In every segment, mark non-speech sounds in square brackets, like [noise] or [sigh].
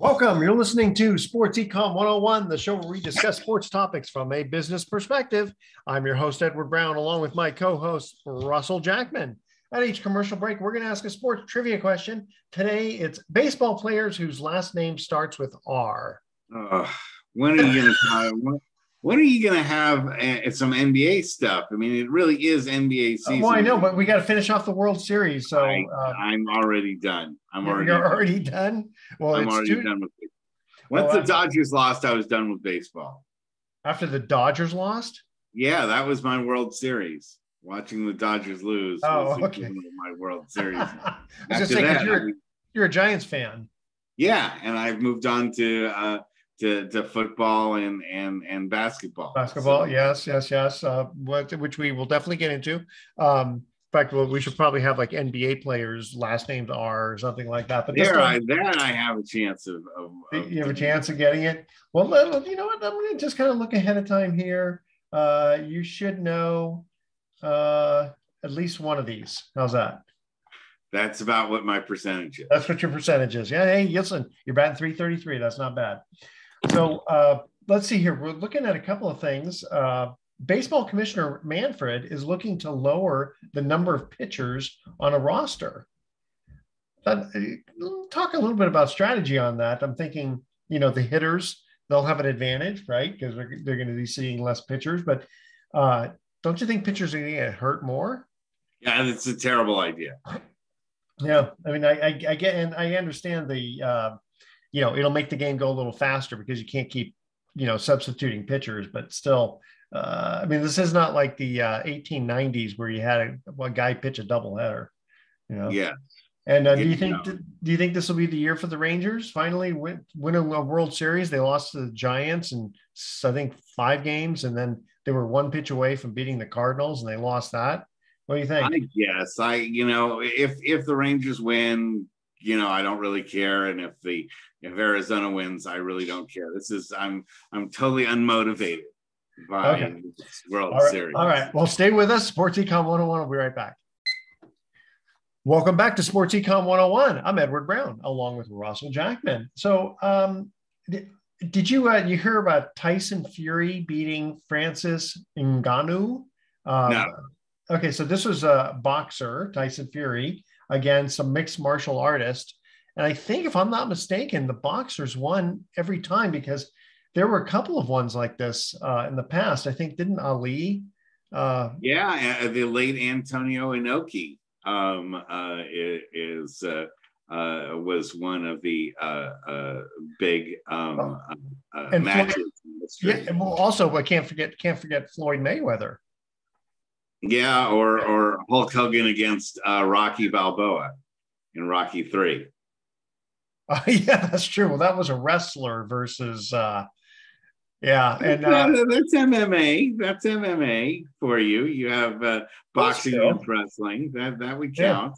Welcome. You're listening to Sports Econ 101, the show where we discuss sports topics from a business perspective. I'm your host, Edward Brown, along with my co host, Russell Jackman. At each commercial break, we're going to ask a sports trivia question. Today, it's baseball players whose last name starts with R. Uh, when are you going to when are you going to have uh, some NBA stuff? I mean, it really is NBA season. Well, I know, but we got to finish off the World Series. So I, am uh, already done. I'm you're already. You're already done. Well, I'm already too... done with. It. Once well, the Dodgers lost, I was done with baseball. After the Dodgers lost. Yeah, that was my World Series. Watching the Dodgers lose oh, was okay. my World [laughs] Series. Say, that, you're, I mean, you're a Giants fan. Yeah, and I've moved on to. Uh, to, to football and and and basketball. Basketball, so. yes, yes, yes. Uh, what, which we will definitely get into. Um, in fact, well, we should probably have like NBA players' last names are or something like that. But there, I, that I have a chance of, of, of. you have a chance of getting it. Well, you know what? I'm going to just kind of look ahead of time here. Uh, you should know uh, at least one of these. How's that? That's about what my percentage is. That's what your percentage is. Yeah. Hey, listen, you're batting 333. That's not bad. So uh, let's see here. We're looking at a couple of things. Uh, baseball commissioner Manfred is looking to lower the number of pitchers on a roster. Uh, talk a little bit about strategy on that. I'm thinking, you know, the hitters they'll have an advantage, right? Because they're, they're going to be seeing less pitchers. But uh, don't you think pitchers are going to get hurt more? Yeah, it's a terrible idea. Yeah, I mean, I, I, I get and I understand the uh, you know it'll make the game go a little faster because you can't keep you know substituting pitchers but still uh, i mean this is not like the uh, 1890s where you had a, a guy pitch a doubleheader you know yeah and uh, do you think do you think this will be the year for the Rangers finally win win a World Series? They lost to the Giants and I think five games, and then they were one pitch away from beating the Cardinals, and they lost that. What do you think? I guess I you know if if the Rangers win, you know I don't really care, and if the if Arizona wins, I really don't care. This is I'm I'm totally unmotivated by okay. World All right. Series. All right. Well, stay with us. Sports Econ 101. We'll be right back. Welcome back to Sports Econ 101. I'm Edward Brown, along with Russell Jackman. So, um, did, did you uh, you hear about Tyson Fury beating Francis Ngannou? Um, no. Okay, so this was a boxer, Tyson Fury, against some mixed martial artist and I think, if I'm not mistaken, the boxers won every time because there were a couple of ones like this uh, in the past. I think, didn't Ali? Uh, yeah, uh, the late Antonio Inoki um, uh, is uh, uh, was one of the big um, and matches. Floyd, yeah, well, also, I can't forget can't forget Floyd Mayweather. Yeah, or or Hulk Hogan against Rocky Balboa in Rocky Three. Uh, [laughs] yeah, that's true. Well, that was a wrestler versus, uh, yeah, and uh, that's MMA. That's MMA for you. You have uh, boxing and wrestling. That that would count.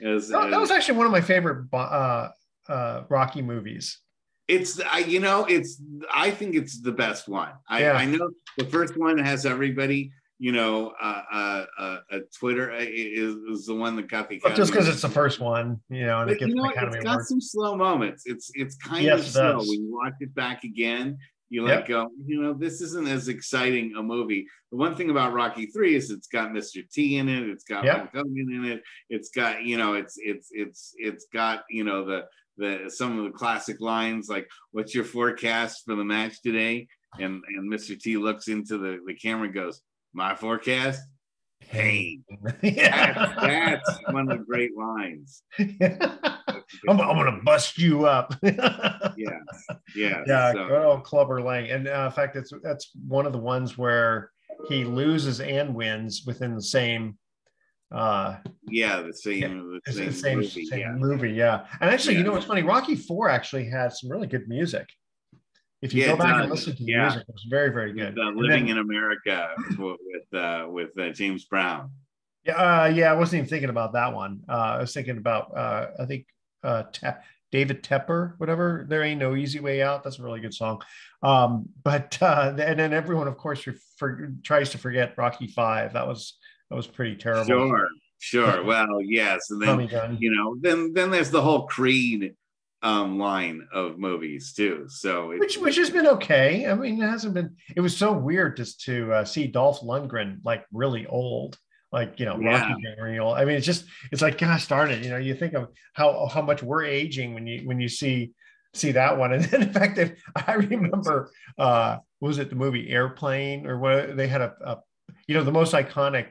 Yeah. As, that, that was actually one of my favorite uh, uh, Rocky movies. It's I, you know, it's I think it's the best one. I, yeah. I know the first one has everybody you know, uh, uh, uh, Twitter is, is, the one that got the Academy. just because it's the first one, you know, and but, it gets you know, Academy It's got some slow moments. It's it's kind yes, of slow does. when you watch it back again. You let yep. go, you know, this isn't as exciting a movie. The one thing about Rocky Three is it's got Mr. T in it. It's got yep. Hogan in it. It's got you know, it's it's it's it's got you know the the some of the classic lines like, "What's your forecast for the match today?" And and Mr. T looks into the the camera and goes, my forecast, pain. [laughs] yeah. that's, that's, one of the great lines. I'm, I'm gonna bust you up. [laughs] yeah, yeah, yeah. So. Good old Clubber Lang, and uh, in fact, it's that's one of the ones where he loses and wins within the same. Uh, yeah, the same, the same, same, movie, same yeah. movie. Yeah, and actually, yeah. you know what's funny? Rocky Four actually had some really good music. If you yeah, go back does. and listen to the yeah. music, it's very, very good. Uh, Living then, in America with uh, with uh, James Brown. Yeah, uh, yeah, I wasn't even thinking about that one. Uh, I was thinking about uh, I think uh, Te- David Tepper, whatever. There ain't no easy way out. That's a really good song. Um, but uh, and then everyone, of course, for, tries to forget Rocky Five. That was that was pretty terrible. Sure, sure. [laughs] well, yes, and then you know, then then there's the whole Creed um, line of movies too. So which which has been okay. I mean, it hasn't been. It was so weird just to uh, see Dolph Lundgren like really old, like you know yeah. Rocky really old. I mean, it's just it's like gosh darn it. You know, you think of how how much we're aging when you when you see see that one. [laughs] And then in fact, if, I remember uh was it the movie Airplane or what they had a, a you know the most iconic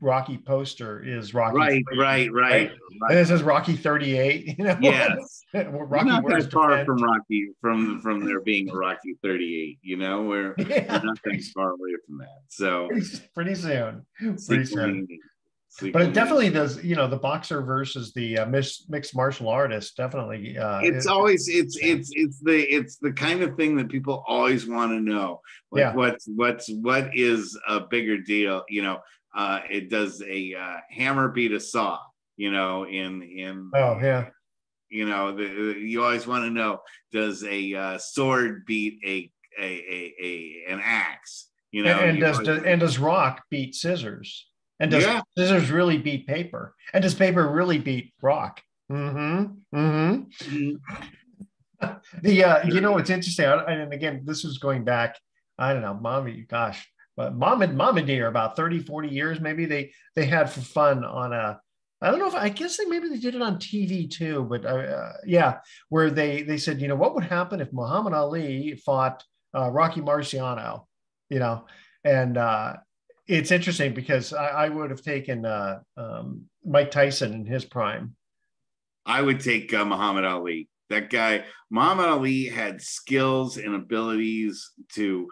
Rocky poster is Rocky. Right, right, right, right, And it says Rocky 38. You know, yes. [laughs] Rocky not that far from Rocky, from from there being a Rocky 38. You know, where [laughs] yeah. not that far away from that. So pretty soon, pretty soon. But it definitely does. You know, the boxer versus the uh, mixed, mixed martial artist definitely. Uh, it's it, always it's it's it's the it's the kind of thing that people always want to know. Like yeah. what's what's what is a bigger deal? You know, uh, it does a uh, hammer beat a saw. You know, in in oh yeah, you know, the, you always want to know does a uh, sword beat a a, a, a an axe? You know, and, and does, does and does rock beat scissors? And does yeah. scissors really beat paper? And does paper really beat rock? Mm-hmm. Mm-hmm. mm-hmm. [laughs] the uh, you know what's interesting, and again, this was going back. I don't know, mommy. Gosh, but mom and mom and about 30 40 years. Maybe they they had for fun on a i don't know if i guess they maybe they did it on tv too but uh, uh, yeah where they they said you know what would happen if muhammad ali fought uh, rocky marciano? You know? And uh, it's interesting because I, I would have taken uh, um, mike tyson in his prime. I would take uh, muhammad ali. That guy muhammad ali had skills and abilities to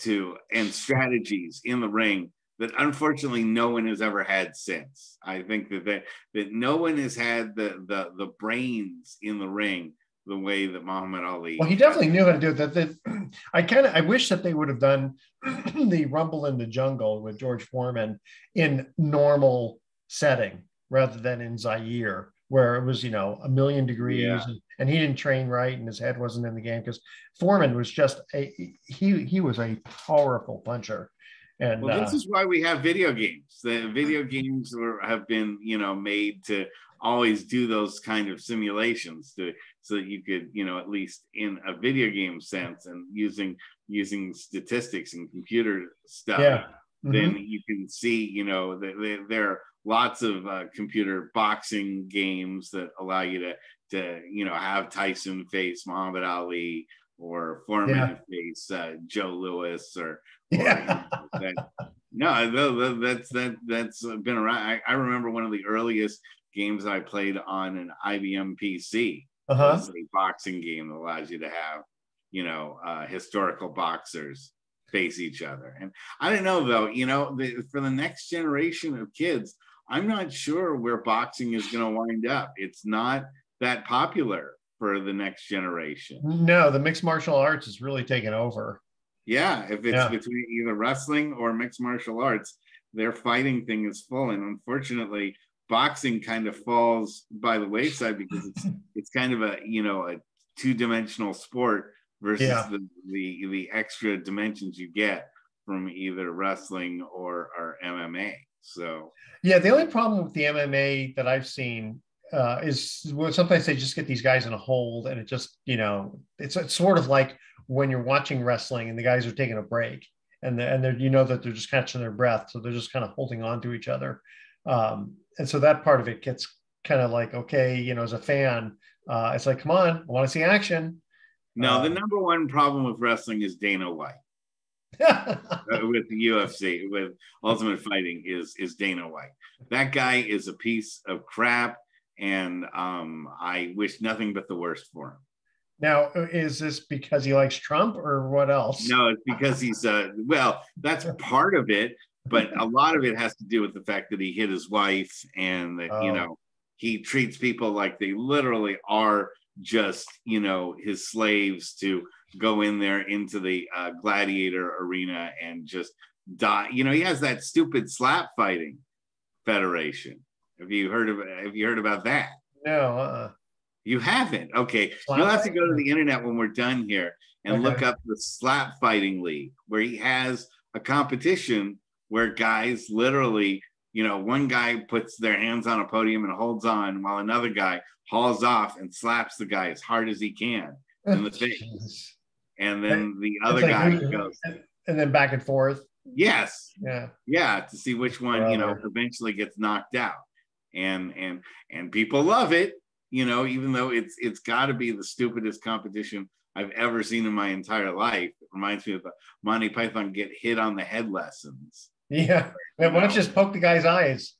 to and strategies in the ring that unfortunately no one has ever had since. I think that that, that no one has had the, the the brains in the ring the way that Muhammad Ali. Well, he definitely knew how to do it. That, that [clears throat] I kind of I wish that they would have done [clears throat] the Rumble in the Jungle with George Foreman in normal setting rather than in Zaire where it was you know a million degrees yeah. and, and, he didn't train right and his head wasn't in the game because Foreman was just a he he was a powerful puncher. And well, this uh, is why we have video games. The video games were, have been you know made to always do those kind of simulations to so that you could you know at least in a video game sense and using using statistics and computer stuff yeah. Mm-hmm. then you can see you know that there lots of uh, computer boxing games that allow you to to you know have Tyson face Muhammad Ali or Foreman yeah. face uh, Joe Louis or, or yeah. that, no that's that that's been around I, I, remember one of the earliest games I played on an IBM PC uh-huh. was a boxing game that allows you to have you know uh, historical boxers face each other and I don't know though you know the, for the next generation of kids I'm not sure where boxing is going to wind up. It's not that popular for the next generation. No, the mixed martial arts is really taken over. Yeah, if it's yeah. between either wrestling or mixed martial arts, their fighting thing is full. And unfortunately, boxing kind of falls by the wayside because it's [laughs] it's kind of a you know a two-dimensional sport versus yeah. the, the the extra dimensions you get from either wrestling or or MMA. So yeah, the only problem with the MMA that I've seen uh, is well, sometimes they just get these guys in a hold, and it just you know it's, it's sort of like when you're watching wrestling and the guys are taking a break, and the, and they're you know that they're just catching their breath, so they're just kind of holding on to each other, um, and so that part of it gets kind of like okay, you know, as a fan, uh, it's like come on, I want to see action. No, the um, number one problem with wrestling is Dana White. [laughs] uh, with the UFC, with Ultimate Fighting, is is Dana White. That guy is a piece of crap, and um, I wish nothing but the worst for him. Now, is this because he likes Trump, or what else? No, it's because he's uh, well, that's [laughs] part of it, but a lot of it has to do with the fact that he hit his wife, and that oh. you know he treats people like they literally are just you know his slaves to go in there into the uh, gladiator arena and just die. You know, he has that stupid slap fighting federation. Have you heard of? Have you heard about that? No. Uh-uh. You haven't. Okay, slap you'll have to go to the internet when we're done here and okay. look up the slap fighting league, where he has a competition where guys literally, you know, one guy puts their hands on a podium and holds on while another guy hauls off and slaps the guy as hard as he can in the [laughs] face. And then the other like, guy goes. And then back and forth. Yes. Yeah. Yeah. To see which one, you know, eventually gets knocked out. And and and people love it, you know, even though it's it's gotta be the stupidest competition I've ever seen in my entire life. It reminds me of the Monty Python get hit on the head lessons. Yeah. Man, why don't you just poke the guy's eyes?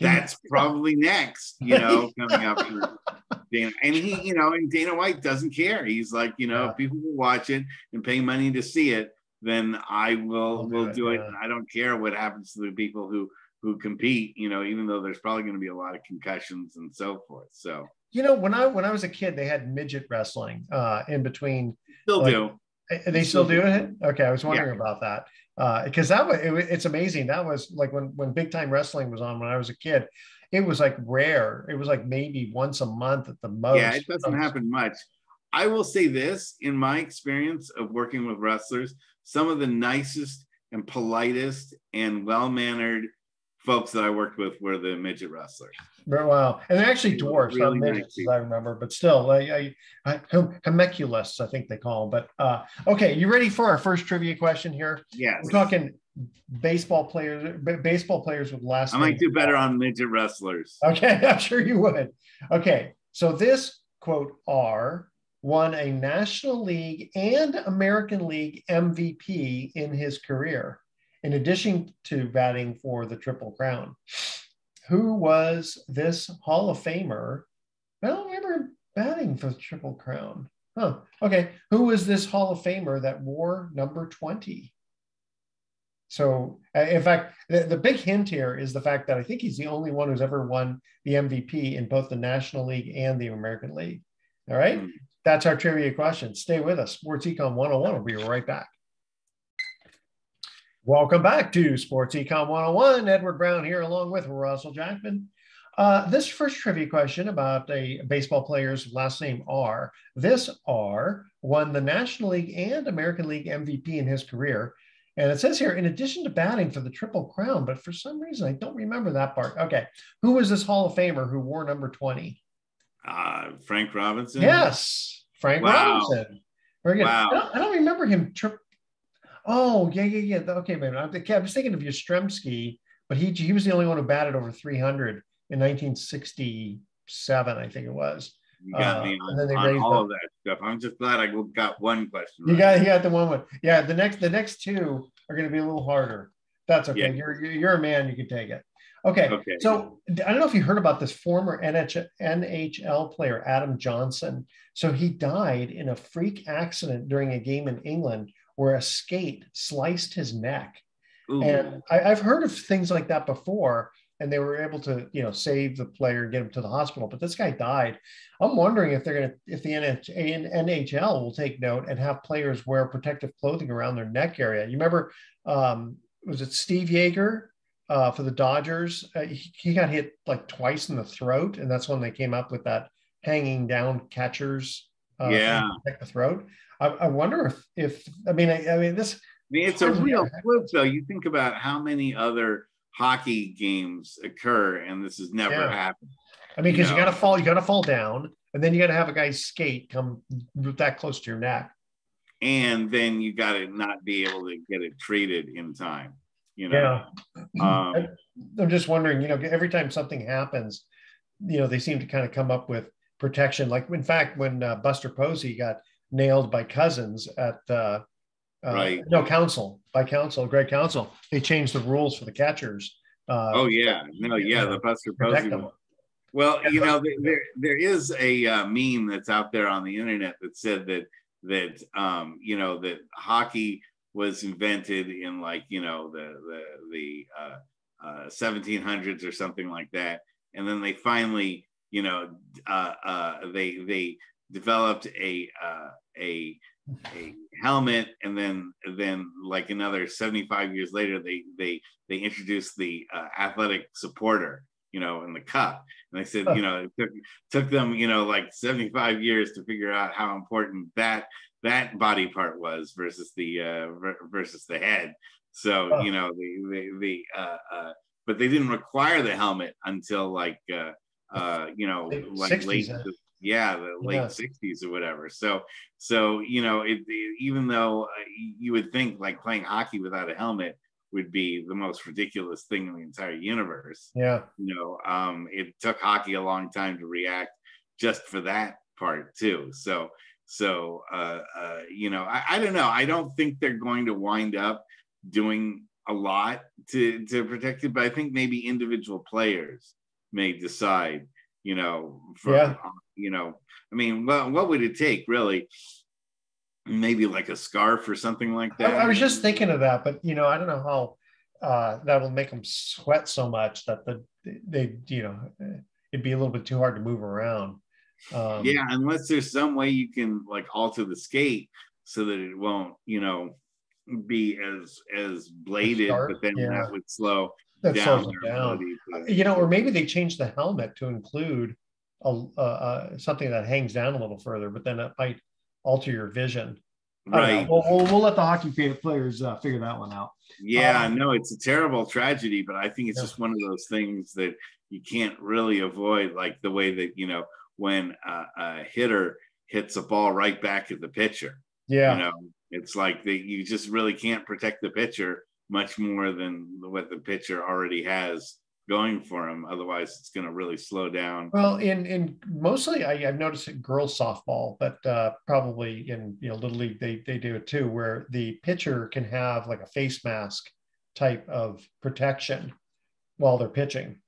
That's probably next, you know, coming up. Dana. And he, you know, and Dana White doesn't care. He's like, you know, yeah. if people will watch it and pay money to see it, then I will I'll do it. Yeah. I don't care what happens to the people who who compete, you know, even though there's probably going to be a lot of concussions and so forth. So you know, when I when I was a kid, they had midget wrestling uh in between. Still like, do. Eh, they still, still do it. Okay, I was wondering yeah. about that because uh, that was it, it's amazing. That was like when when big time wrestling was on when I was a kid. It was like rare. It was like maybe once a month at the most. Yeah, it doesn't happen much. I will say this in my experience of working with wrestlers, some of the nicest and politest and well mannered folks that I worked with were the midget wrestlers. Very well, and they're actually dwarfs, really not midgets, nice as I remember, but still, I, I, I, homunculus, I think they call them. But uh, okay, you ready for our first trivia question here? Yes. We're talking baseball players, baseball players with last. I might do better on midget wrestlers. Okay, [laughs] I'm sure you would. Okay, so this quote R won a National League and American League MVP in his career in addition to batting for the Triple Crown. Who was this Hall of Famer? I don't remember batting for the Triple Crown. Huh. Okay. Who was this Hall of Famer that wore number 20? So, uh, in fact, the, the big hint here is the fact that I think he's the only one who's ever won the MVP in both the National League and the American League. All right. Mm-hmm. That's our trivia question. Stay with us. Sports Econ 101 will be right back. Welcome back to Sports Econ 101. Edward Brown here, along with Russell Jackman. Uh, this first trivia question about a baseball player's last name R. This R won the National League and American League MVP in his career. And it says here, in addition to batting for the Triple Crown, but for some reason I don't remember that part. Okay. Who was this Hall of Famer who wore number 20? Uh, Frank Robinson. Yes, Frank wow. Robinson. Very good. Wow. I, don't, I don't remember him tri- Oh, yeah, yeah, yeah. Okay, man. I, I was thinking of Yastrzemski, but he he was the only one who batted over 300 in 1967, I think it was. You got uh, me on, on all of that stuff. I'm just glad I got one question. You got you got the one with yeah. The next the next two are going to be a little harder. That's okay. Yeah. You're you're a man. You can take it. Okay. okay. So I don't know if you heard about this former NHL player Adam Johnson. So he died in a freak accident during a game in England where a skate sliced his neck. Ooh. And I, have heard of things like that before, and they were able to, you know, save the player and get him to the hospital. But this guy died. I'm wondering if they're going to, if the NHL will take note and have players wear protective clothing around their neck area. You remember, um, was it Steve Yeager uh, for the Dodgers? Uh, he, he got hit like twice in the throat, and that's when they came up with that hanging down catchers. Uh, yeah, protect the throat. I, I wonder if, if I mean, I, I mean, this. I mean, it's a real fluke, though. You think about how many other hockey games occur, and this has never yeah. happened. I mean, because you, know? you got to fall, you got to fall down, and then you got to have a guy skate come that close to your neck, and then you got to not be able to get it treated in time. You know, yeah. Um, [clears throat] I'm just wondering. You know, every time something happens, you know, they seem to kind of come up with protection. Like, in fact, when uh, Buster Posey got nailed by Cousins at uh, uh, right. no council by council, great council. They changed the rules for the catchers. Uh, oh yeah, no, yeah, the Buster Posey. Well, you know, there there is a uh, meme that's out there on the internet that said that that um, you know that hockey was invented in like you know the the the uh, uh, 1700s or something like that, and then they finally you know uh, uh, they they developed a uh, a a helmet and then then like another 75 years later they they they introduced the uh, athletic supporter you know in the cup. And they said you know it took, took them you know like 75 years to figure out how important that that body part was versus the uh versus the head. So you know the the, the uh, uh but they didn't require the helmet until like uh, uh, you know like 60s, late? Yeah the late yeah. 60s or whatever so so you know it, it, even though uh, you would think like playing hockey without a helmet would be the most ridiculous thing in the entire universe yeah you know um it took hockey a long time to react just for that part too so so uh, uh you know I, I don't know i don't think they're going to wind up doing a lot to to protect it, but I think maybe individual players may decide. You know, for yeah. You know, I mean, what what would it take really? Maybe like a scarf or something like that. I, I was just thinking of that, but you know, I don't know how uh, that'll make them sweat so much that the they you know it'd be a little bit too hard to move around. Um, yeah, unless there's some way you can like alter the skate so that it won't, you know, be as as bladed, start, but then yeah. that would slow that down, down. You know, or maybe they change the helmet to include a, uh, something that hangs down a little further, but then it might alter your vision. Right. We'll, we'll, we'll, let the hockey players uh, figure that one out. Yeah, um, no, it's a terrible tragedy, but I think it's yeah. just one of those things that you can't really avoid, like the way that you know when a, a hitter hits a ball right back at the pitcher. Yeah. You know, it's like they, you just really can't protect the pitcher much more than what the pitcher already has going for him. Otherwise, it's going to really slow down. Well, in in mostly I, have noticed it girls softball, but uh, probably in you know little league they they do it too, where the pitcher can have like a face mask type of protection while they're pitching.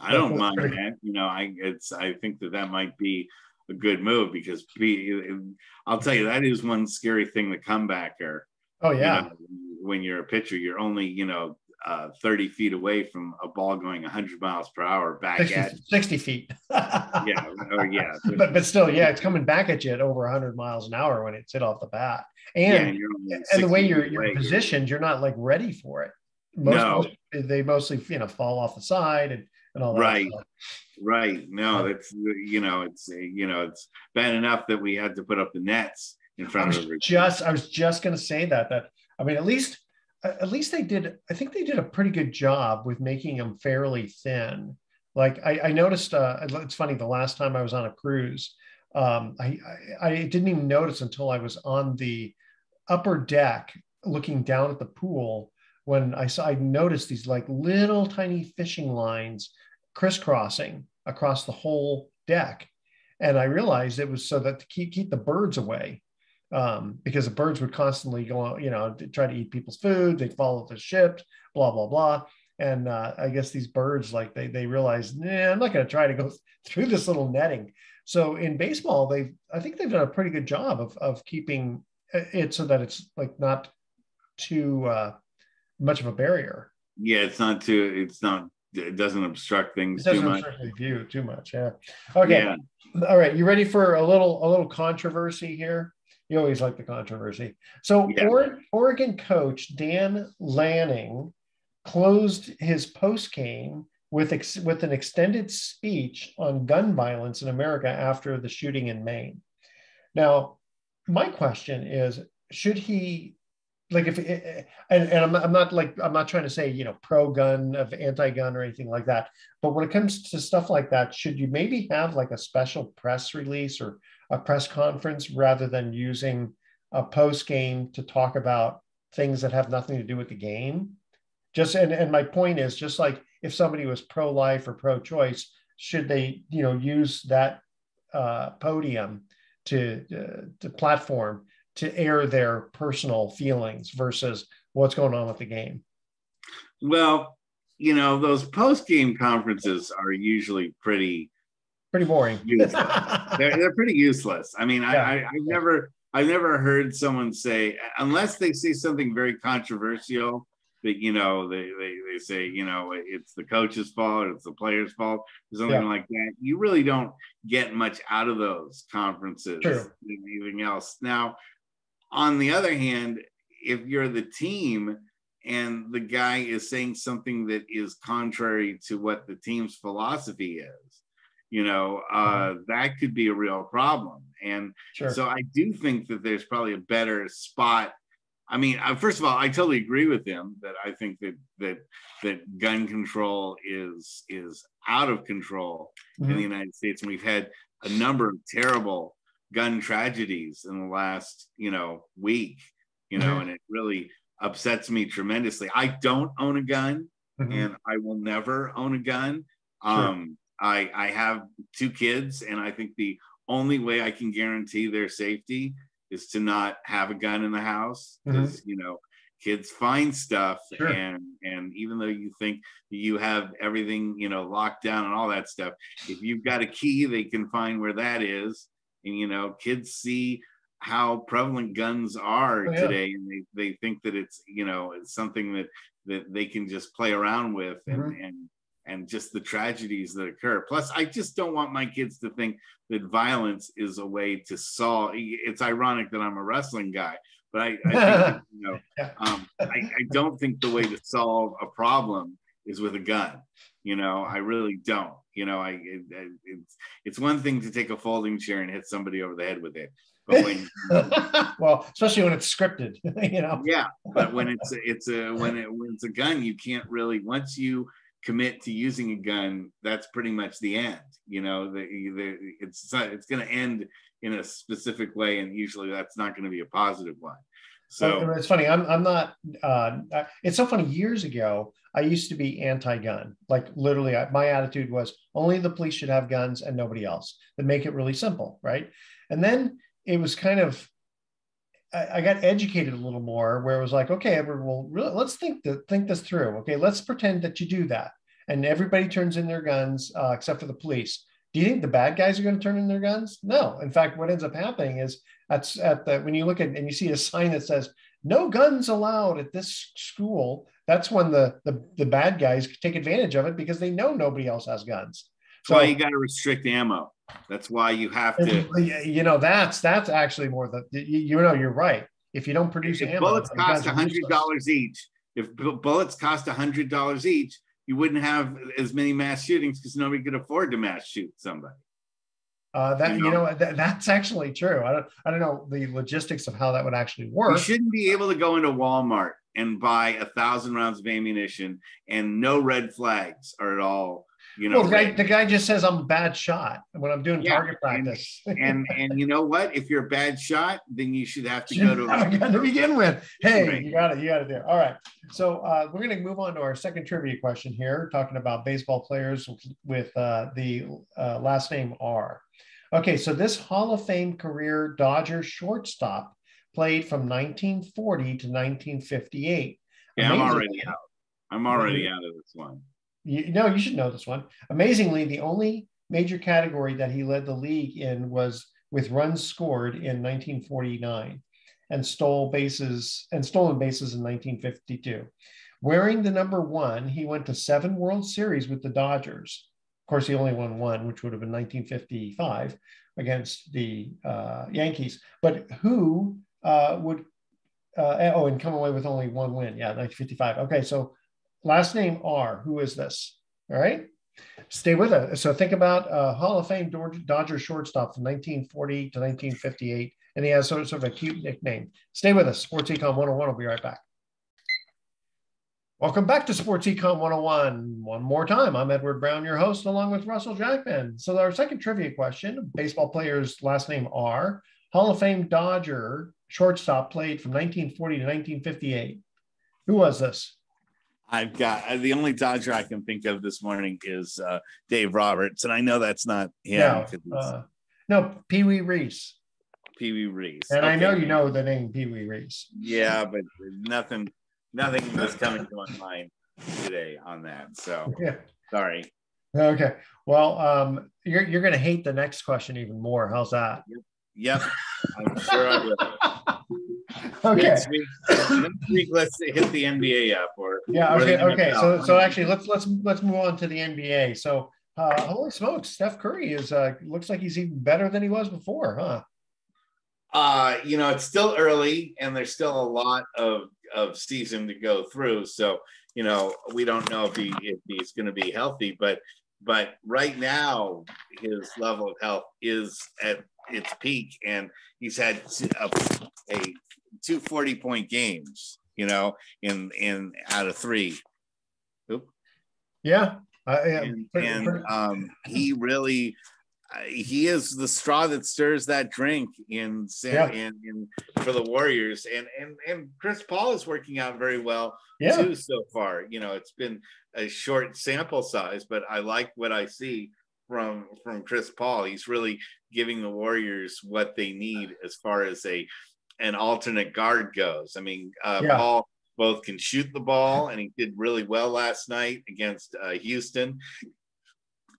I don't mind that. You know, I it's I think that that might be a good move because be I'll tell you that is one scary thing the comebacker. Oh yeah. You know, when you're a pitcher, you're only you know uh, 30 feet away from a ball going 100 miles per hour back 60, at 60 feet. [laughs] yeah, or yeah. But but still, yeah, it's coming back at you at over 100 miles an hour when it's hit off the bat. And yeah, and, and the way you're you're positioned, you're not like ready for it. Most, no. Most, they mostly you know fall off the side and and all that. Right. Stuff. Right. No, that's you know, it's you know, it's bad enough that we had to put up the nets in front of just I was just gonna say that that I mean at least at least they did I think they did a pretty good job with making them fairly thin. Like I, I noticed uh, it's funny the last time I was on a cruise, um, I, I, I didn't even notice until I was on the upper deck looking down at the pool when I saw I noticed these like little tiny fishing lines crisscrossing across the whole deck. And I realized it was so that to keep, keep the birds away um, because the birds would constantly go, you know, try to eat people's food. They'd follow the ship, blah, blah, blah. And uh, I guess these birds, like they, they realized, nah, I'm not going to try to go [laughs] through this little netting. So in baseball, they I think they've done a pretty good job of, of keeping it so that it's like not too uh, much of a barrier. Yeah, it's not too, it's not it doesn't obstruct things doesn't too much. Obstruct the view too much. Yeah. Okay. Yeah. All right. You ready for a little a little controversy here? You always like the controversy. So yeah. Oregon coach Dan Lanning closed his post game with ex, with an extended speech on gun violence in America after the shooting in Maine. Now, my question is, should he like if and, and I'm, I'm not like i'm not trying to say you know pro gun of anti-gun or anything like that. But when it comes to stuff like that should you maybe have like a special press release or a press conference rather than using a post game to talk about things that have nothing to do with the game? Just and, and my point is just like if somebody was pro-life or pro-choice should they you know use that uh, podium to uh, to platform to air their personal feelings versus what's going on with the game? Well, you know, those post game conferences are usually pretty pretty boring. [laughs] they're, they're pretty useless. I mean, yeah. I, I, I've never I've never heard someone say unless they say something very controversial that you know they, they, they say you know it's the coach's fault it's the player's fault or something yeah. like that you really don't get much out of those conferences True. anything else now on the other hand, if you're the team and the guy is saying something that is contrary to what the team's philosophy is, you know, uh, mm-hmm. that could be a real problem. And sure. so I do think that there's probably a better spot I mean, first of all, I totally agree with him that I think that that that gun control is is out of control mm-hmm. in the United States, and we've had a number of terrible gun tragedies in the last you know week, you know, mm-hmm. and it really upsets me tremendously. I don't own a gun, mm-hmm. and I will never own a gun. Sure. Um, I I have two kids, and I think the only way I can guarantee their safety is to not have a gun in the house because mm-hmm. you know kids find stuff sure. and and even though you think you have everything you know locked down and all that stuff if you've got a key they can find where that is and you know kids see how prevalent guns are oh, yeah. today and they, they think that it's you know it's something that that they can just play around with and mm-hmm. and and just the tragedies that occur. Plus, I just don't want my kids to think that violence is a way to solve. It's ironic that I'm a wrestling guy, but I, I think, you know, [laughs] um, I, I don't think the way to solve a problem is with a gun. You know, I really don't. You know, I it, it's it's one thing to take a folding chair and hit somebody over the head with it, but when [laughs] well, especially when it's scripted, [laughs] you know. Yeah, but when it's a, it's a when it when it's a gun, you can't really once you commit to using a gun, that's pretty much the end. You know, the, the, it's it's going to end in a specific way, and usually that's not going to be a positive one. So it's funny. I'm I'm not. Uh, it's so funny. Years ago, I used to be anti-gun. Like literally, my attitude was only the police should have guns and nobody else. That make it really simple, right? And then it was kind of I got educated a little more where it was like, okay, well, really, let's think the, think this through. Okay, let's pretend that you do that, and everybody turns in their guns uh, except for the police. Do you think the bad guys are going to turn in their guns? No. In fact, what ends up happening is that's at the when you look at and you see a sign that says no guns allowed at this school. That's when the the, the bad guys take advantage of it because they know nobody else has guns. So why you got to restrict ammo. That's why you have to. You know, that's that's actually more the you, you know you're right. If you don't produce if ammo, bullets cost a hundred dollars each. If bullets cost a hundred dollars each, you wouldn't have as many mass shootings because nobody could afford to mass shoot somebody. Uh, that you know, you know that, that's actually true. I don't I don't know the logistics of how that would actually work. You shouldn't be able to go into Walmart and buy a thousand rounds of ammunition and no red flags are at all you know, well, the guy, the guy just says I'm a bad shot when I'm doing yeah, target practice. And, and, [laughs] and you know what? If you're a bad shot, then you should have to go to a, to [laughs] begin with. Hey, right. you got it. You got it there. All right. So uh, we're going to move on to our second trivia question here, talking about baseball players with uh, the uh, last name R. Okay, so this Hall of Fame career Dodger shortstop played from 1940 to 1958. Yeah, Amazing. I'm already out. I'm already out of this one you know, you should know this one. Amazingly, the only major category that he led the league in was with runs scored in 1949 and stole bases and stolen bases in 1952. Wearing the number one, he went to seven World Series with the Dodgers. Of course, he only won one, which would have been 1955 against the uh, Yankees. But who uh, would, uh, oh, and come away with only one win? Yeah, 1955. Okay, so last name R. Who is this? All right. Stay with us. So think about uh, Hall of Fame Dodger shortstop from 1940 to 1958. And he has sort of, a cute nickname. Stay with us. Sports Econ 101. I'll be right back. Welcome back to Sports Econ 101. One more time, I'm Edward Brown, your host, along with Russell Jackman. So, our second trivia question baseball player's last name R. Hall of Fame Dodger shortstop played from 1940 to 1958. Who was this? I've got uh, the only Dodger I can think of this morning is uh, Dave Roberts, and I know that's not him. No, uh, no Pee Wee Reese. Pee Wee Reese, and okay. I know you know the name Pee Wee Reese. Yeah, but nothing, nothing is coming to my mind today on that. So yeah. sorry. Okay. Well, um, you're you're gonna hate the next question even more. How's that? Yep. yep. I'm sure I will. [laughs] okay. Next week, next week, let's hit the NBA up. Or yeah. Okay. Okay. So so actually, let's let's let's move on to the NBA. So uh, holy smokes, Steph Curry is uh, looks like he's even better than he was before, huh? Uh, you know, it's still early, and there's still a lot of of season to go through. So you know, we don't know if he if he's going to be healthy, but but right now his level of health is at its peak, and he's had a, a two 40 point games, you know, in in out of three. Oop. Yeah. Uh, and, and um, he really he is the straw that stirs that drink in San yeah. in, in for the Warriors, and and and Chris Paul is working out very well yeah. too so far. You know, it's been a short sample size, but I like what I see from from Chris Paul. He's really giving the Warriors what they need as far as a an alternate guard goes. I mean, uh, yeah. Paul both can shoot the ball, and he did really well last night against uh, Houston.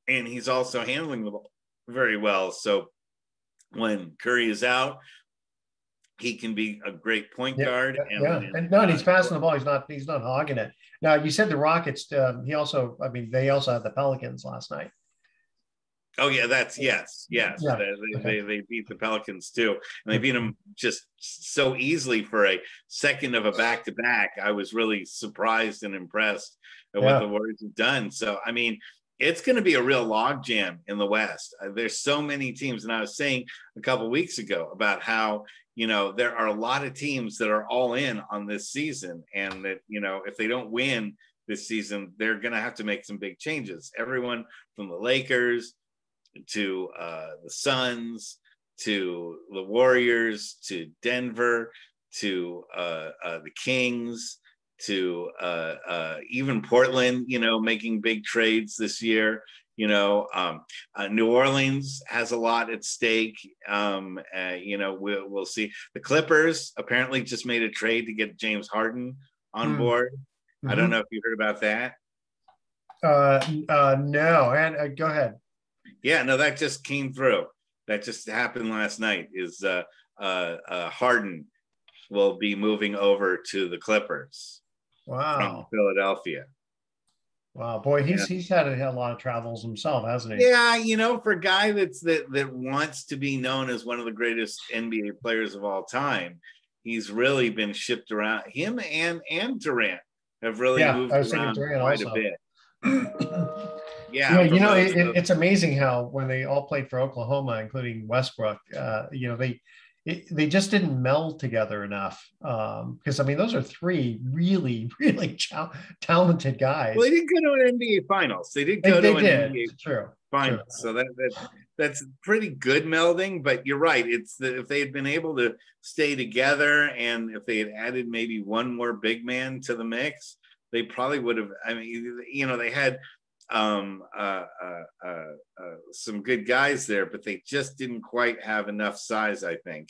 And he's also handling the ball very well. So when Curry is out, he can be a great point yeah, guard. And, yeah, and, and no, and he's passing the ball. He's not. He's not hogging it. Now you said the Rockets. Uh, he also. I mean, they also had the Pelicans last night. Oh yeah, that's yes, yes. Yeah. They, they, they beat the Pelicans too, and they beat them just so easily for a second of a back to back. I was really surprised and impressed at yeah. what the Warriors have done. So I mean, it's going to be a real logjam in the West. Uh, there's so many teams, and I was saying a couple weeks ago about how you know there are a lot of teams that are all in on this season, and that you know if they don't win this season, they're going to have to make some big changes. Everyone from the Lakers to uh, the Suns to the Warriors to Denver to uh, uh the Kings to uh, uh, even Portland, you know, making big trades this year. You know, um, uh, New Orleans has a lot at stake. Um, uh, you know, we'll, we'll see. The Clippers apparently just made a trade to get James Harden on mm. board. Mm-hmm. I don't mm-hmm. know if you heard about that. Uh, uh, no, and uh, go ahead. Yeah, no, that just came through. That just happened last night. Is uh, uh, uh, Harden will be moving over to the Clippers. Wow. Philadelphia. Wow, boy, he's yeah. he's had a, had a lot of travels himself, hasn't he? Yeah, you know, for a guy that's that that wants to be known as one of the greatest NBA players of all time, he's really been shipped around. Him and and Durant have really yeah, moved around quite also. a bit. [clears throat] [clears throat] yeah, yeah you know, it, it's amazing how when they all played for Oklahoma, including Westbrook, uh, you know, they it, they just didn't meld together enough. Because um, I mean, those are three really, [laughs] really talented guys. Well, they didn't go to an NBA Finals. They did go they, to they an did. NBA True. Finals. True. So that, that that's pretty good melding. But you're right. It's the, if they had been able to stay together, and if they had added maybe one more big man to the mix, they probably would have. I mean, you know, they had um, uh, uh, uh, uh, some good guys there, but they just didn't quite have enough size, I think.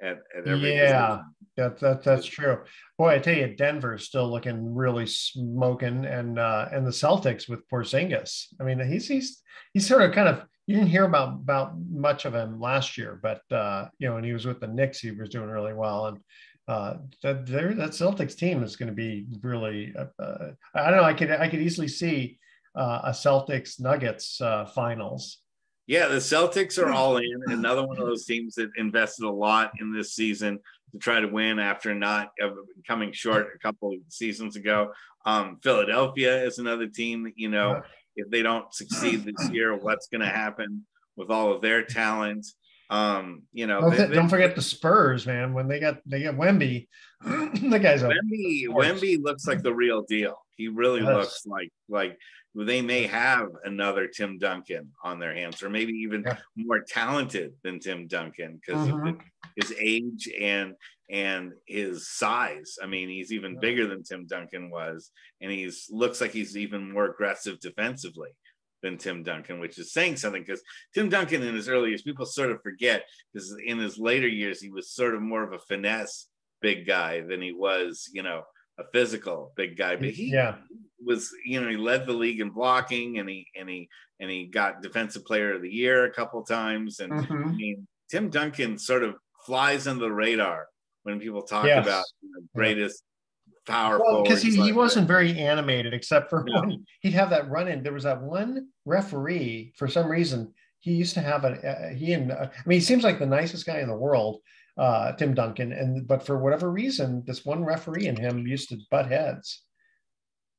At, at every yeah, that, that, that's true. Boy, I tell you, Denver's still looking really smoking, and uh, and the Celtics with Porzingis. I mean, he's he's he's sort of kind of you didn't hear about about much of him last year, but uh, you know, when he was with the Knicks, he was doing really well, and uh, that that Celtics team is going to be really. Uh, I don't know. I could I could easily see a Celtics Nuggets uh, finals. Yeah, the Celtics are all in. Another one of those teams that invested a lot in this season to try to win after not coming short a couple of seasons ago. Um, Philadelphia is another team that, you know, if they don't succeed this year, what's going to happen with all of their talent? Um, you know, don't, they, don't forget the Spurs, man. When they got they get Wemby, [clears throat] the guy's Wemby. Wemby looks like the real deal. He really yes. looks like like they may have another Tim Duncan on their hands, or maybe even yeah. more talented than Tim Duncan because of mm-hmm. his age and and his size. I mean, he's even bigger than Tim Duncan was, and he's looks like he's even more aggressive defensively than Tim Duncan, which is saying something because Tim Duncan in his early years, people sort of forget because in his later years he was sort of more of a finesse big guy than he was, you know, a physical big guy. But he yeah was you know he led the league in blocking and he and he and he got defensive player of the year a couple times and mm-hmm. I mean Tim Duncan sort of flies under the radar when people talk yes. about you know, greatest yeah. powerful because he, like he wasn't that. very animated except for no. when he'd have that run in there was that one referee for some reason he used to have a uh, he and uh, I mean he seems like the nicest guy in the world uh, Tim Duncan. And but for whatever reason this one referee and him used to butt heads.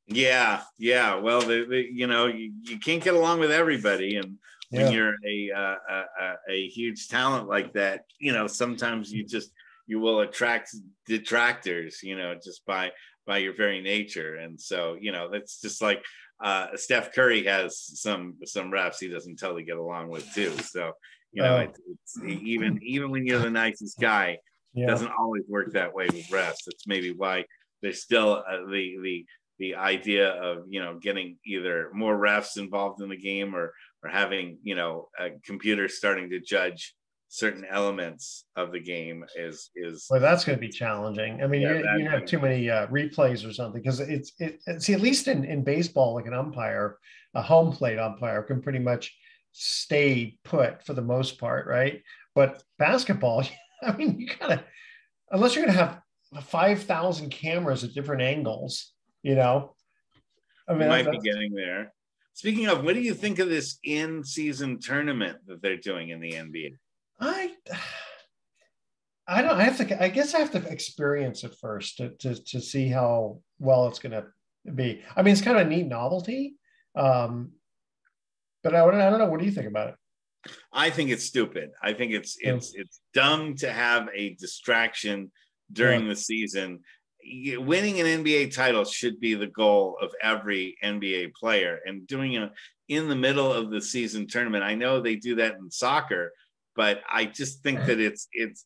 Yeah, yeah. Well, the, the, you know, you, you can't get along with everybody, and when yeah. you're a, uh, a a huge talent like that, you know, sometimes you just you will attract detractors you know just by by your very nature. And so you know that's just like uh, Steph Curry has some some refs he doesn't totally get along with too. So you know oh. it's, even even when you're the nicest guy yeah. doesn't always work that way with refs that's maybe why there's still uh, the the the idea of you know getting either more refs involved in the game or or having you know a computer starting to judge certain elements of the game is is well that's going to be challenging i mean yeah, you, you have too many uh, replays or something because it's it see at least in in baseball like an umpire a home plate umpire can pretty much stay put for the most part right but basketball [laughs] i mean you gotta unless you're going to have 5000 cameras at different angles you know i mean might be getting there speaking of what do you think of this in season tournament that they're doing in the nba I I don't I have to I guess I have to experience it first to to, to see how well it's gonna be. I mean it's kind of a neat novelty. Um but I, I don't know. What do you think about it? I think it's stupid. I think it's it's it's dumb to have a distraction during yeah. the season. Winning an NBA title should be the goal of every NBA player, and doing it in the middle of the season tournament. I know they do that in soccer, but I just think that it's it's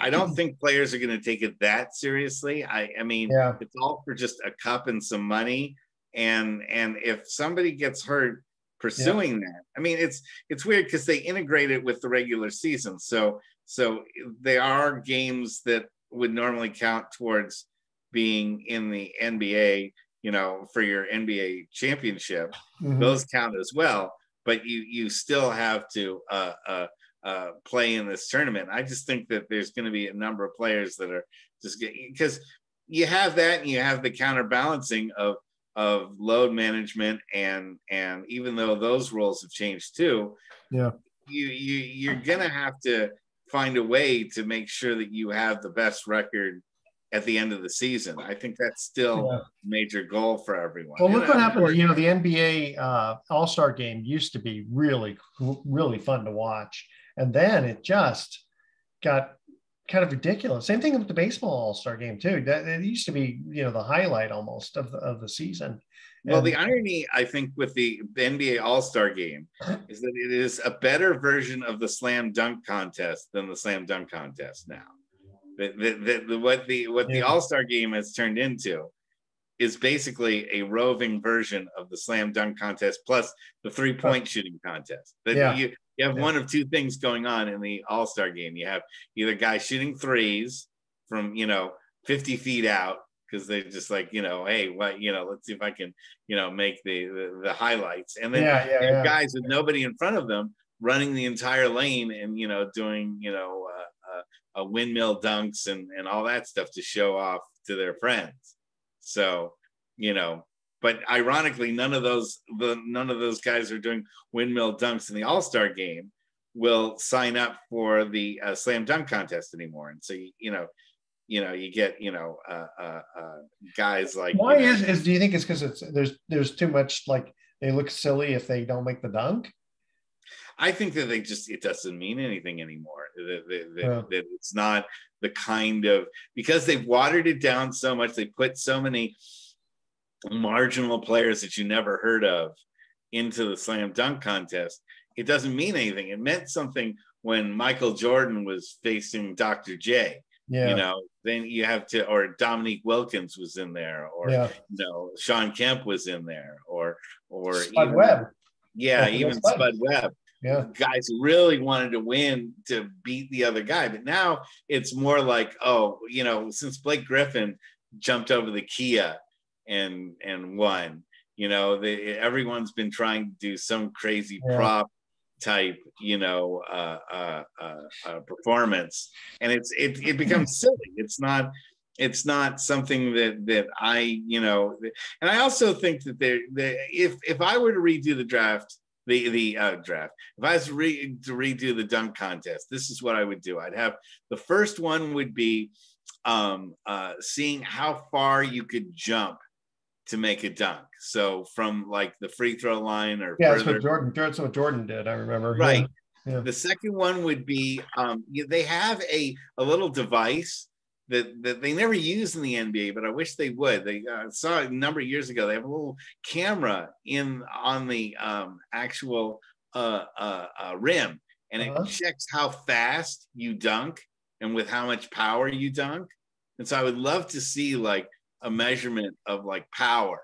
I don't think players are going to take it that seriously. I I mean, yeah. it's all for just a cup and some money. And and if somebody gets hurt pursuing yeah. that, I mean, it's it's weird because they integrate it with the regular season. So so they are games that would normally count towards being in the NBA, you know, for your NBA championship. Mm-hmm. Those count as well, but you you still have to uh, uh, uh, play in this tournament. I just think that there's going to be a number of players that are just because you have that and you have the counterbalancing of of load management and and even though those rules have changed too, yeah, you you you're gonna have to find a way to make sure that you have the best record at the end of the season. I think that's still yeah. a major goal for everyone. Well, look know? what happened. You know, the NBA uh, All Star Game used to be really, really fun to watch, and then it just got kind of ridiculous. Same thing with the baseball All Star Game too. That it used to be, you know, the highlight almost of the of the season. Well, the irony, I think, with the, the NBA All Star Game [laughs] is that it is a better version of the slam dunk contest than the slam dunk contest now. The, the, the, what the what yeah. the All Star Game has turned into is basically a roving version of the slam dunk contest plus the three point shooting contest. That yeah. you you have yeah. one of two things going on in the All Star game. You have either guys shooting threes from you know 50 feet out because they're just like you know hey what you know let's see if I can you know make the the, the highlights and then yeah, yeah, yeah. guys with nobody in front of them running the entire lane and you know doing you know uh, uh, windmill dunks and and all that stuff to show off to their friends. So you know but ironically, none of those the none of those guys are doing windmill dunks in the All Star game will sign up for the uh, slam dunk contest anymore. And so you, you know, you know, you get you know uh, uh, uh guys like. Why you know, is is do you think it's because it's there's there's too much like they look silly if they don't make the dunk? I think that they just it doesn't mean anything anymore. That, that, that, that, it's not the kind of because they've watered it down so much. They put so many marginal players that you never heard of into the slam dunk contest, it doesn't mean anything. It meant something when Michael Jordan was facing Dr. J. Yeah. You know, then you have to, or Dominique Wilkins was in there, or yeah. you know, Shawn Kemp was in there, or or Spud even, Webb. Yeah, even Spud. Spud Webb. Yeah. Guys really wanted to win to beat the other guy. But now it's more like, oh, you know, since Blake Griffin jumped over the Kia and and won. You know, they, everyone's been trying to do some crazy yeah. prop type, you know, uh, uh, uh, uh, performance, and it's it it becomes [laughs] silly. It's not it's not something that that I you know, and I also think that there if if I were to redo the draft. The, the uh, draft. If I was to, re- to redo the dunk contest, this is what I would do. I'd have the first one would be um, uh, seeing how far you could jump to make a dunk. So from like the free throw line or yeah, further, that's what Jordan. That's what Jordan did. I remember. Right. Yeah. The second one would be um, they have a, a little device that, that they never use in the NBA, but I wish they would. They uh, saw it a number of years ago. They have a little camera in on the um, actual uh, uh, uh rim, and uh-huh. it checks how fast you dunk and with how much power you dunk. And so I would love to see like a measurement of like power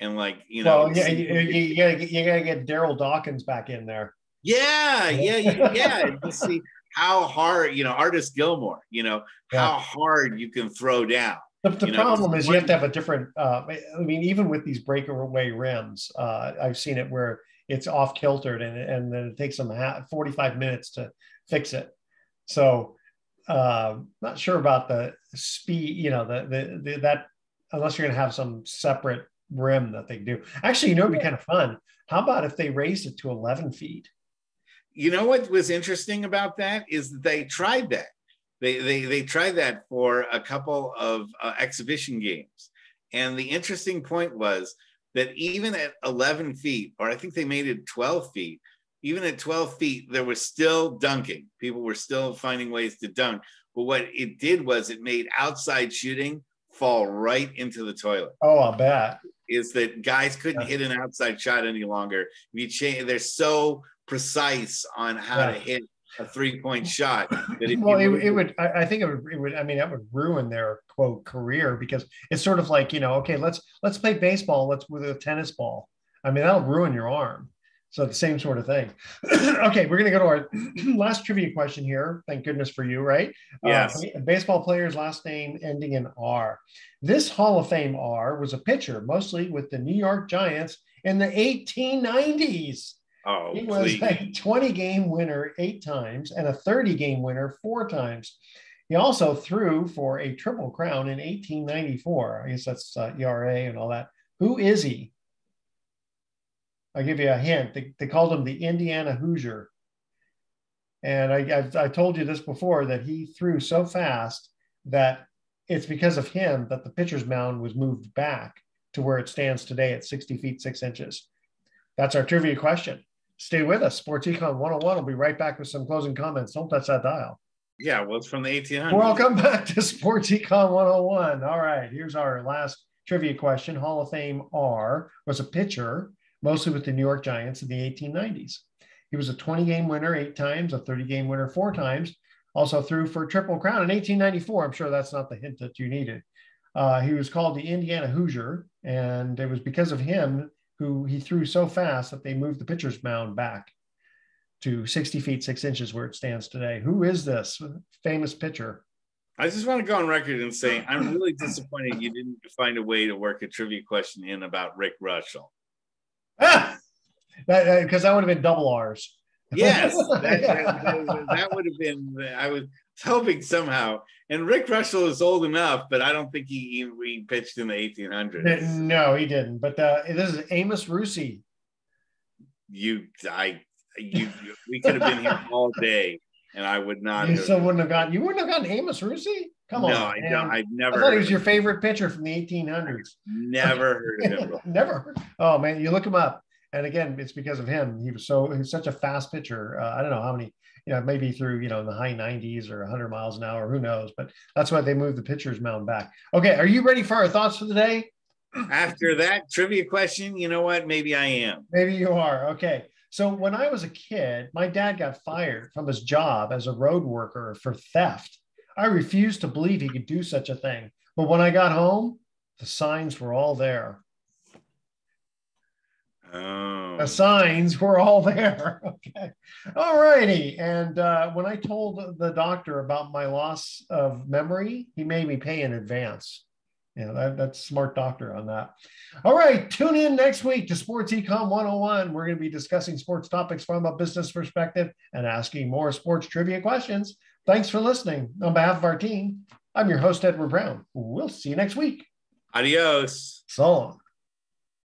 and like you know. Well, yeah, you, you, you, gotta get, you gotta get Darryl Dawkins back in there. Yeah, [laughs] yeah, yeah, yeah. to see how hard you know Artis Gilmore. You know yeah. how hard you can throw down. The, the problem know, is you have to have a different. Uh, I mean, even with these breakaway rims, uh, I've seen it where it's off kiltered and and then it takes them 45 minutes to fix it. So, uh, not sure about the speed. You know, the, the, the that unless you're going to have some separate rim that they do. Actually, you know, it'd be kind of fun. How about if they raised it to 11 feet? You know what was interesting about that is that they tried that. They they they tried that for a couple of uh, exhibition games, and the interesting point was that even at 11 feet, or I think they made it 12 feet, even at 12 feet, there was still dunking. People were still finding ways to dunk. But what it did was it made outside shooting fall right into the toilet. Oh, I bet. Is that guys couldn't yeah. hit an outside shot any longer. If you change, they're so precise on how yeah. to hit a three point shot. well, it, it, would. I think it would. It would. I mean, that would ruin their quote career because it's sort of like you know, okay, let's let's play baseball. Let's with a tennis ball. I mean, that'll ruin your arm. So the same sort of thing. [clears throat] okay, we're going to go to our [clears throat] last trivia question here. Thank goodness for you, right? Uh, yes. Uh, baseball player's last name ending in R. This Hall of Fame R was a pitcher, mostly with the New York Giants in the 1890s. Oh, he was please. a 20 game winner eight times and a 30 game winner four times. He also threw for a triple crown in 1894. I guess that's uh, ERA and all that. Who is he? I'll give you a hint. They, they called him the Indiana Hoosier. And I, I, I told you this before that he threw so fast that it's because of him that the pitcher's mound was moved back to where it stands today at 60 feet, six inches. That's our trivia question. Stay with us. Sports Econ 101 will be right back with some closing comments. Don't touch that dial. Yeah, well, it's from the 1800s. Welcome back to Sports Econ 101. All right, here's our last trivia question. Hall of Fame R was a pitcher, mostly with the New York Giants in the 1890s. He was a 20 game winner eight times, a 30 game winner four times, also threw for Triple Crown in 1894. I'm sure that's not the hint that you needed. Uh, he was called the Indiana Hoosier, and it was because of him who he threw so fast that they moved the pitcher's mound back to 60 feet, six inches where it stands today. Who is this famous pitcher? I just want to go on record and say I'm really disappointed you didn't find a way to work a trivia question in about Rick Reuschel. Ah, because [laughs] that, that would have been double R's. Yes, [laughs] that, that, that, would have been. I was hoping somehow. And Rick Reuschel is old enough, but I don't think he, he pitched in the 1800s. No, he didn't. But uh, this is Amos Rusie. You, I, you, we could have been here all day, and I would not. You have, still wouldn't have gotten. You wouldn't have gotten Amos Rusie. Come on. No, I don't. I've never. I thought he was your favorite pitcher from the 1800s. Never heard of him. [laughs] never. Oh man, you look him up, and again, it's because of him. He was so he was such a fast pitcher. Uh, I don't know how many you know, maybe through, you know, in the high 90s or 100 miles an hour, who knows? But that's why they moved the pitcher's mound back. Okay, are you ready for our thoughts for the day? After that trivia question, you know what? Maybe I am. Maybe you are. Okay. So when I was a kid, my dad got fired from his job as a road worker for theft. I refused to believe he could do such a thing. But when I got home, the signs were all there. Oh. The signs were all [laughs] there. okay. All righty. And uh, when I told the doctor about my loss of memory, he made me pay in advance. Yeah, that, that's smart doctor on that. All right, tune in next week to Sports Econ 101. We're going to be discussing sports topics from a business perspective and asking more sports trivia questions. Thanks for listening. On behalf of our team, I'm your host, Edward Brown. We'll see you next week. Adios. So long.